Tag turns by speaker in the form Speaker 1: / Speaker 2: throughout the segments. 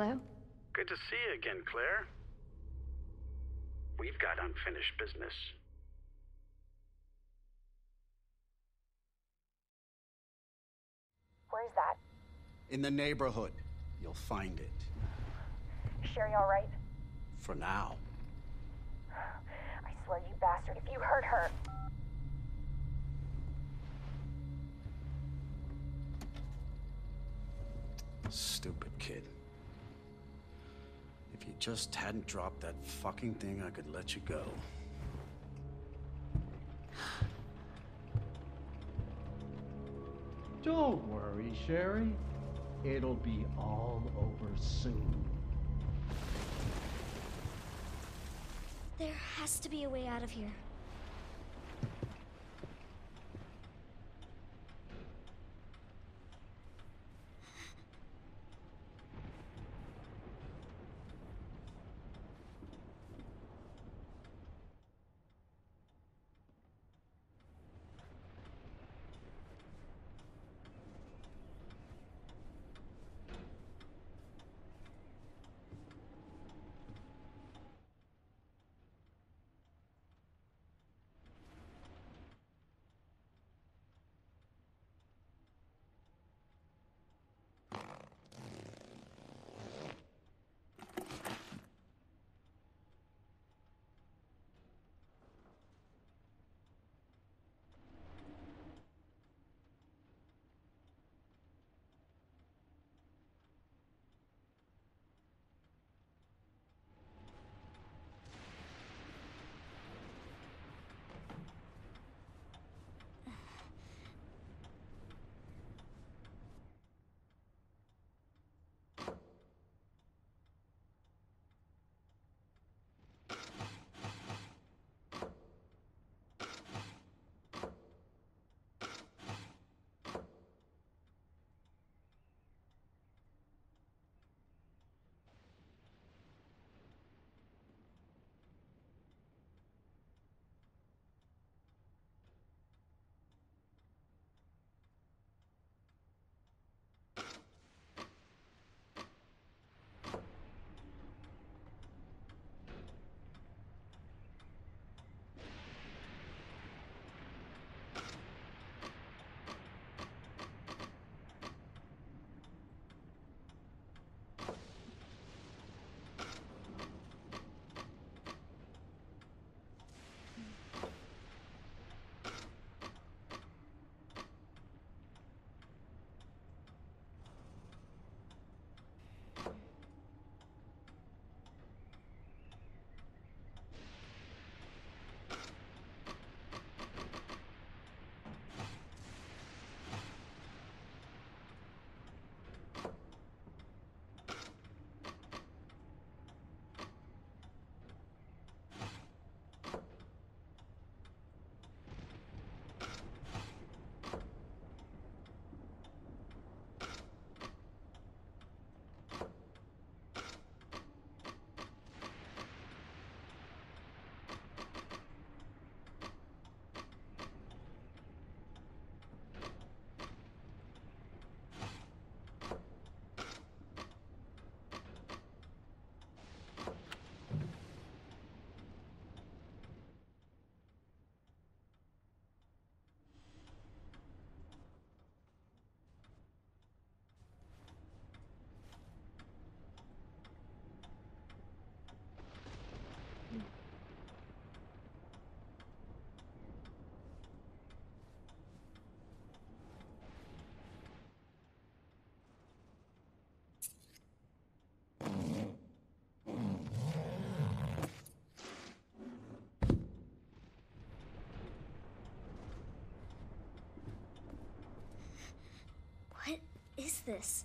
Speaker 1: Hello?
Speaker 2: Good to see you again, Claire. We've got unfinished business.
Speaker 3: Where's that?
Speaker 2: In the neighborhood. You'll find it.
Speaker 3: Sherry all right?
Speaker 2: For now.
Speaker 3: I swear, you bastard, if you hurt her.
Speaker 2: Stupid kid. If you just hadn't dropped that fucking thing, I could let you go.
Speaker 4: Don't worry, Sherry. It'll be all over soon.
Speaker 1: There has to be a way out of here. This?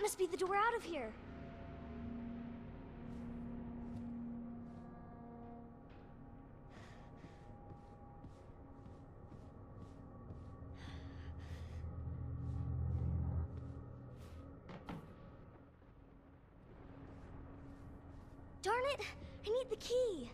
Speaker 1: That must be the door out of here. Darn it! I need the key.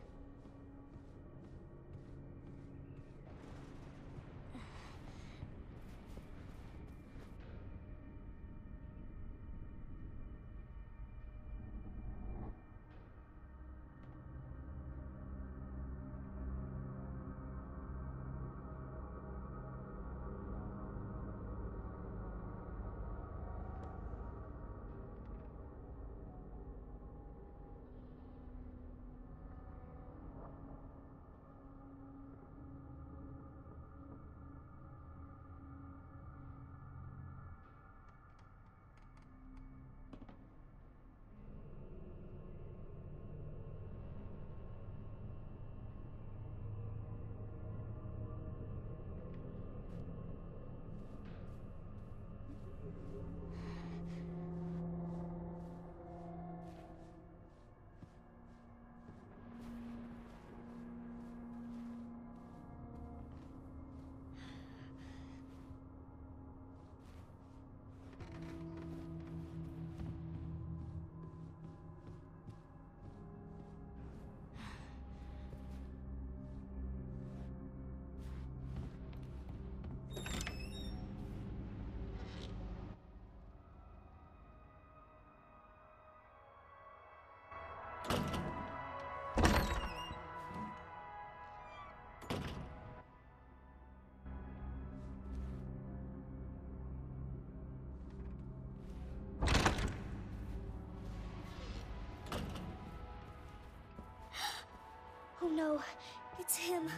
Speaker 1: Oh no, it's him.